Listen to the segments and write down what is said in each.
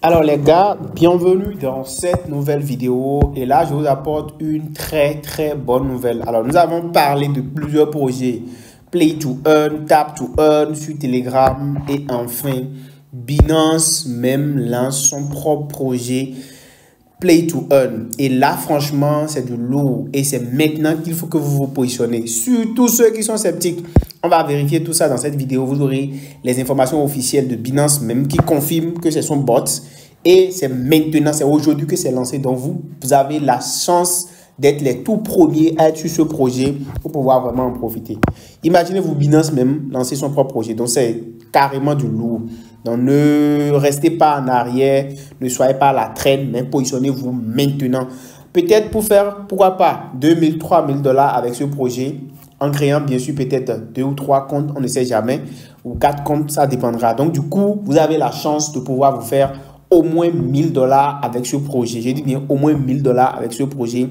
Alors les gars, bienvenue dans cette nouvelle vidéo et là je vous apporte une très très bonne nouvelle. Alors nous avons parlé de plusieurs projets Play to Earn, Tap to Earn sur Telegram et enfin Binance même lance son propre projet Play to Earn. Et là franchement c'est du lourd et c'est maintenant qu'il faut que vous vous positionnez. Surtout ceux qui sont sceptiques. On va vérifier tout ça dans cette vidéo. Vous aurez les informations officielles de Binance même qui confirment que c'est son bot. Et c'est maintenant, c'est aujourd'hui que c'est lancé. Donc vous, vous avez la chance d'être les tout premiers à être sur ce projet pour pouvoir vraiment en profiter. Imaginez-vous Binance même lancer son propre projet. Donc c'est carrément du lourd. Donc ne restez pas en arrière, ne soyez pas à la traîne, mais positionnez-vous maintenant. Peut-être pour faire, pourquoi pas, 2000, 3000 dollars avec ce projet en créant bien sûr peut-être deux ou trois comptes, on ne sait jamais, ou quatre comptes, ça dépendra. Donc du coup, vous avez la chance de pouvoir vous faire au moins 1000 dollars avec ce projet. J'ai dit bien au moins 1000 dollars avec ce projet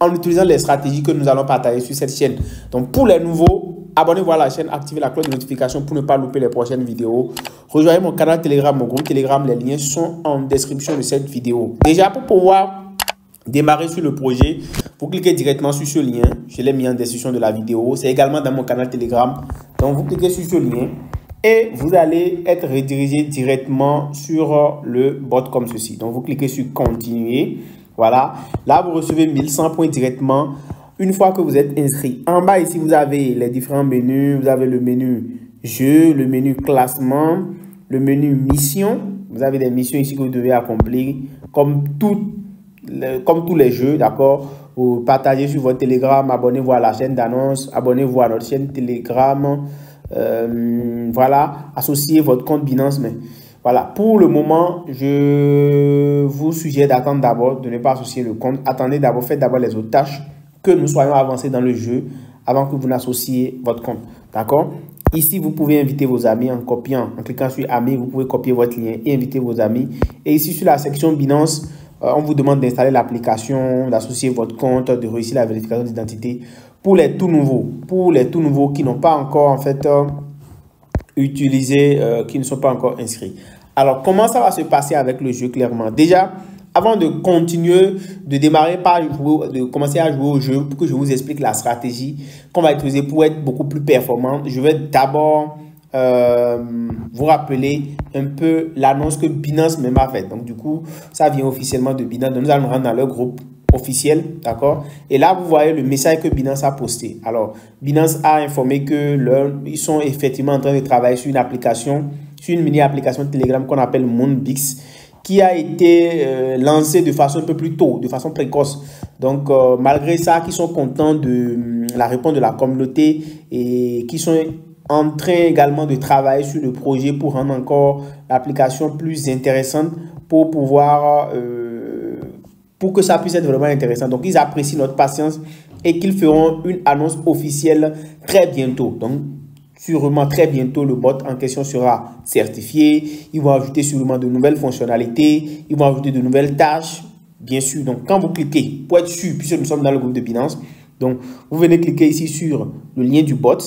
en utilisant les stratégies que nous allons partager sur cette chaîne. Donc pour les nouveaux, abonnez-vous à la chaîne, activez la cloche de notification pour ne pas louper les prochaines vidéos. Rejoignez mon canal Telegram, mon groupe Telegram, les liens sont en description de cette vidéo. Déjà pour pouvoir démarrer sur le projet, vous cliquez directement sur ce lien. Je l'ai mis en description de la vidéo. C'est également dans mon canal Telegram. Donc, vous cliquez sur ce lien et vous allez être redirigé directement sur le bot comme ceci. Donc, vous cliquez sur continuer. Voilà. Là, vous recevez 1100 points directement une fois que vous êtes inscrit. En bas, ici, vous avez les différents menus. Vous avez le menu jeu, le menu classement, le menu mission. Vous avez des missions ici que vous devez accomplir comme comme tous les jeux, d'accord partagez sur votre Telegram, abonnez-vous à la chaîne d'annonce, abonnez-vous à notre chaîne Telegram. Euh, voilà, associez votre compte Binance. Mais voilà, pour le moment, je vous suggère d'attendre d'abord, de ne pas associer le compte. Attendez d'abord, faites d'abord les autres tâches, que nous soyons avancés dans le jeu avant que vous n'associez votre compte. D'accord? Ici, vous pouvez inviter vos amis en copiant, en cliquant sur Amis, vous pouvez copier votre lien et inviter vos amis. Et ici, sur la section Binance, on vous demande d'installer l'application, d'associer votre compte, de réussir la vérification d'identité pour les tout nouveaux, pour les tout nouveaux qui n'ont pas encore en fait euh, utilisé, euh, qui ne sont pas encore inscrits. Alors, comment ça va se passer avec le jeu clairement? Déjà, avant de continuer, de démarrer par de commencer à jouer au jeu, pour que je vous explique la stratégie qu'on va utiliser pour être beaucoup plus performant, je vais d'abord euh, vous rappelez un peu l'annonce que Binance même a faite. Donc, du coup, ça vient officiellement de Binance. Donc, nous allons rentrer dans leur groupe officiel, d'accord? Et là, vous voyez le message que Binance a posté. Alors, Binance a informé que leur, ils sont effectivement en train de travailler sur une application, sur une mini-application Telegram qu'on appelle Moonbix, qui a été euh, lancée de façon un peu plus tôt, de façon précoce. Donc, euh, malgré ça, qui sont contents de la réponse de la communauté et qui sont en train également de travailler sur le projet pour rendre encore l'application plus intéressante pour pouvoir, euh, pour que ça puisse être vraiment intéressant. Donc, ils apprécient notre patience et qu'ils feront une annonce officielle très bientôt. Donc, sûrement très bientôt, le bot en question sera certifié. Ils vont ajouter sûrement de nouvelles fonctionnalités. Ils vont ajouter de nouvelles tâches. Bien sûr, donc quand vous cliquez, pour être sûr, puisque nous sommes dans le groupe de Binance, donc vous venez cliquer ici sur le lien du bot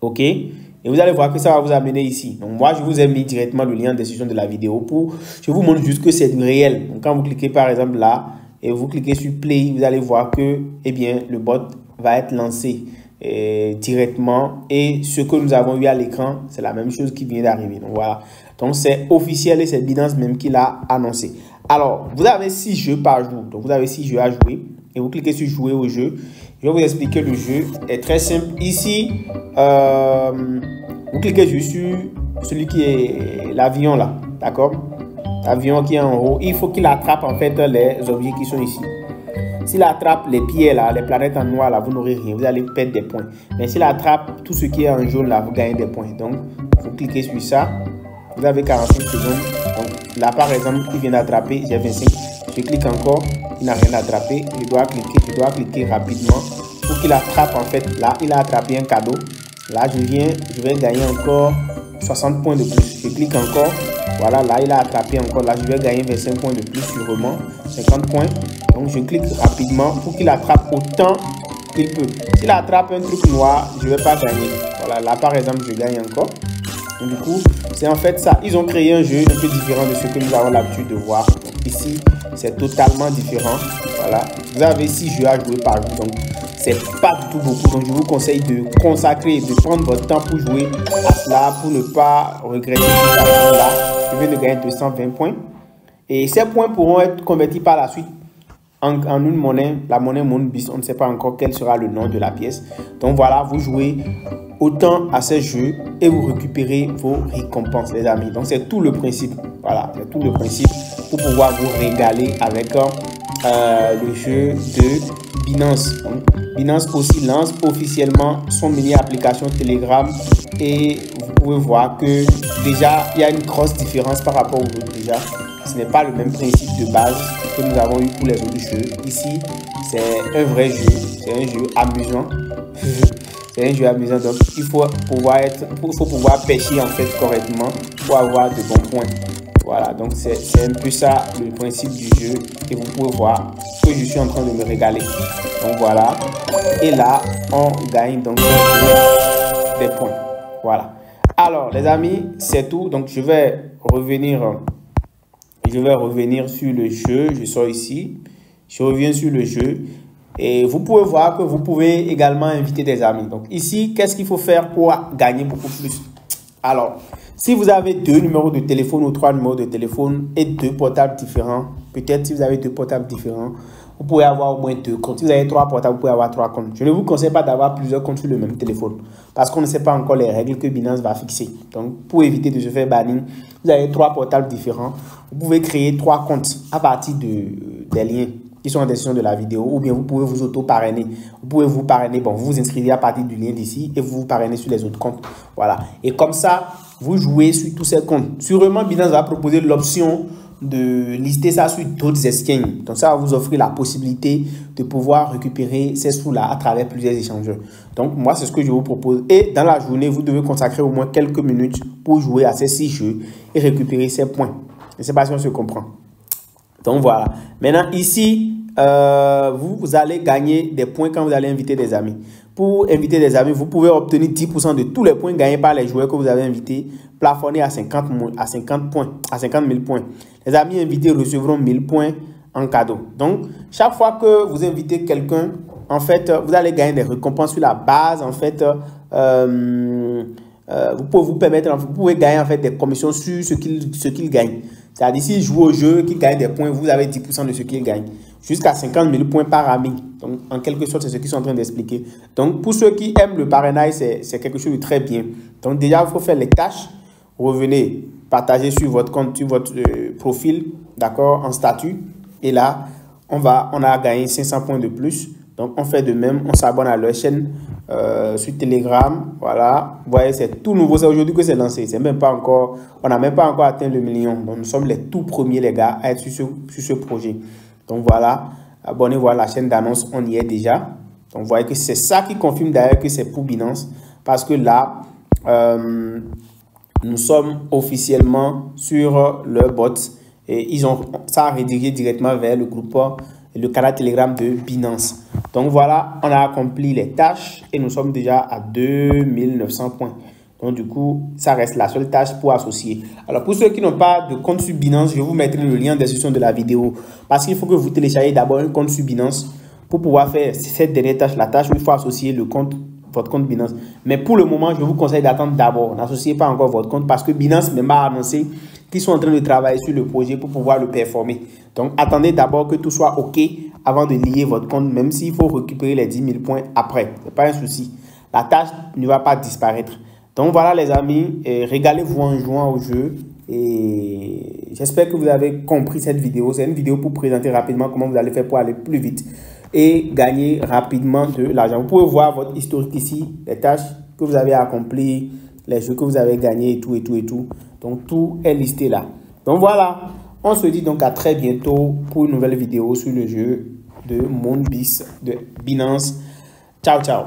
OK? Et vous allez voir que ça va vous amener ici. Donc, moi, je vous ai mis directement le lien en description de la vidéo pour... Je vous montre juste que c'est réel. Donc, quand vous cliquez, par exemple, là, et vous cliquez sur Play, vous allez voir que, eh bien, le bot va être lancé eh, directement. Et ce que nous avons eu à l'écran, c'est la même chose qui vient d'arriver. Donc, voilà. Donc, c'est officiel et c'est Binance même qui l'a annoncé. Alors, vous avez 6 jeux par jour. Donc, vous avez 6 jeux à jouer. Et vous cliquez sur jouer au jeu. Je vais vous expliquer le jeu. est très simple. Ici, euh, vous cliquez juste sur celui qui est l'avion là. D'accord? L'avion qui est en haut. Il faut qu'il attrape en fait les objets qui sont ici. S'il attrape les pieds là, les planètes en noir là, vous n'aurez rien. Vous allez perdre des points. Mais s'il attrape tout ce qui est en jaune là, vous gagnez des points. Donc, vous cliquez sur ça. Vous avez 45 secondes. Donc, là par exemple, il vient d'attraper, j'ai 25. Je clique encore il n'a rien attrapé. Je dois cliquer, je dois cliquer rapidement pour qu'il attrape en fait. Là, il a attrapé un cadeau. Là, je viens, je vais gagner encore 60 points de plus. Je clique encore. Voilà, là, il a attrapé encore. Là, je vais gagner 25 points de plus sûrement. 50 points. Donc, je clique rapidement pour qu'il attrape autant qu'il peut. S'il attrape un truc noir, je ne vais pas gagner. Voilà, là, par exemple, je gagne encore. Donc, du coup, c'est en fait ça. Ils ont créé un jeu un peu différent de ce que nous avons l'habitude de voir. ici, c'est totalement différent. Voilà. Vous avez six jeux à jouer par jour. Donc, c'est pas du tout beaucoup. Donc, je vous conseille de consacrer, de prendre votre temps pour jouer à cela, pour ne pas regretter là. Je viens de gagner 220 points. Et ces points pourront être convertis par la suite en, une monnaie, la monnaie Moonbeast. On ne sait pas encore quel sera le nom de la pièce. Donc voilà, vous jouez autant à ces jeux et vous récupérez vos récompenses, les amis. Donc c'est tout le principe. Voilà, c'est tout le principe pour pouvoir vous régaler avec euh, le jeu de Binance. Binance aussi lance officiellement son mini application Telegram et vous pouvez voir que déjà il y a une grosse différence par rapport aux autres déjà. Ce n'est pas le même principe de base que nous avons eu pour les autres jeux. Ici, c'est un vrai jeu, c'est un jeu amusant. c'est un jeu amusant, donc il faut pouvoir être, faut pouvoir pêcher en fait correctement pour avoir de bons points. Voilà, donc c'est un peu ça le principe du jeu et vous pouvez voir que je suis en train de me régaler. Donc voilà, et là on gagne donc des points. Voilà. Alors les amis, c'est tout. Donc je vais revenir je vais revenir sur le jeu. Je sors ici. Je reviens sur le jeu. Et vous pouvez voir que vous pouvez également inviter des amis. Donc ici, qu'est-ce qu'il faut faire pour gagner beaucoup plus? Alors, si vous avez deux numéros de téléphone ou trois numéros de téléphone et deux portables différents, peut-être si vous avez deux portables différents, vous pouvez avoir au moins deux comptes. Si vous avez trois portables, vous pouvez avoir trois comptes. Je ne vous conseille pas d'avoir plusieurs comptes sur le même téléphone parce qu'on ne sait pas encore les règles que Binance va fixer. Donc, pour éviter de se faire bannir, vous avez trois portables différents. Vous pouvez créer trois comptes à partir de, des liens qui sont en description de la vidéo ou bien vous pouvez vous auto-parrainer. Vous pouvez vous parrainer, bon, vous vous inscrivez à partir du lien d'ici et vous vous parrainez sur les autres comptes. Voilà. Et comme ça, vous jouez sur tous ces comptes. Sûrement, Binance va proposer l'option de lister ça sur d'autres exchanges. Donc ça va vous offrir la possibilité de pouvoir récupérer ces sous-là à travers plusieurs échangeurs. Donc moi, c'est ce que je vous propose. Et dans la journée, vous devez consacrer au moins quelques minutes pour jouer à ces six jeux et récupérer ces points. Je ne sais pas si on se comprend. Donc voilà. Maintenant, ici, euh, vous, vous allez gagner des points quand vous allez inviter des amis pour inviter des amis, vous pouvez obtenir 10% de tous les points gagnés par les joueurs que vous avez invités, plafonnés à 50, à 50 points, à 50 000 points. Les amis invités recevront 1000 points en cadeau. Donc, chaque fois que vous invitez quelqu'un, en fait, vous allez gagner des récompenses sur la base, en fait, euh, euh, vous pouvez vous permettre, vous pouvez gagner en fait des commissions sur ce qu'il ce qu'il gagne. C'est-à-dire, s'il joue au jeu, qu'il gagne des points, vous avez 10% de ce qu'il gagne. Jusqu'à 50 000 points par ami. En quelque sorte, c'est ce qu'ils sont en train d'expliquer. Donc, pour ceux qui aiment le parrainage, c'est quelque chose de très bien. Donc, déjà, il faut faire les tâches. Revenez, partagez sur votre compte, sur votre euh, profil, d'accord, en statut. Et là, on, va, on a gagné 500 points de plus. Donc, on fait de même. On s'abonne à leur chaîne euh, sur Telegram. Voilà. Vous voyez, c'est tout nouveau. C'est aujourd'hui que c'est lancé. C'est même pas encore, on n'a même pas encore atteint le million. Donc, nous sommes les tout premiers, les gars, à être sur ce, sur ce projet. Donc, voilà. Abonnez-vous à la chaîne d'annonce. On y est déjà. Donc, vous voyez que c'est ça qui confirme d'ailleurs que c'est pour Binance. Parce que là, euh, nous sommes officiellement sur le bot. Et ils ont ça a redirigé directement vers le groupe le canal Telegram de Binance. Donc voilà, on a accompli les tâches et nous sommes déjà à 2900 points. Donc du coup, ça reste la seule tâche pour associer. Alors pour ceux qui n'ont pas de compte sur Binance, je vous mettrai le lien en description de la vidéo. Parce qu'il faut que vous téléchargez d'abord un compte sur Binance pour pouvoir faire cette dernière tâche, la tâche où il faut associer le compte votre compte Binance. Mais pour le moment, je vous conseille d'attendre d'abord. N'associez pas encore votre compte parce que Binance m'a annoncé qu'ils sont en train de travailler sur le projet pour pouvoir le performer. Donc, attendez d'abord que tout soit OK avant de lier votre compte, même s'il faut récupérer les 10 000 points après. Ce n'est pas un souci. La tâche ne va pas disparaître. Donc, voilà les amis, régalez-vous en jouant au jeu. Et j'espère que vous avez compris cette vidéo. C'est une vidéo pour présenter rapidement comment vous allez faire pour aller plus vite et gagner rapidement de l'argent. Vous pouvez voir votre historique ici, les tâches que vous avez accomplies, les jeux que vous avez gagnés et tout et tout et tout. Donc tout est listé là. Donc voilà, on se dit donc à très bientôt pour une nouvelle vidéo sur le jeu de Moonbeast de Binance. Ciao ciao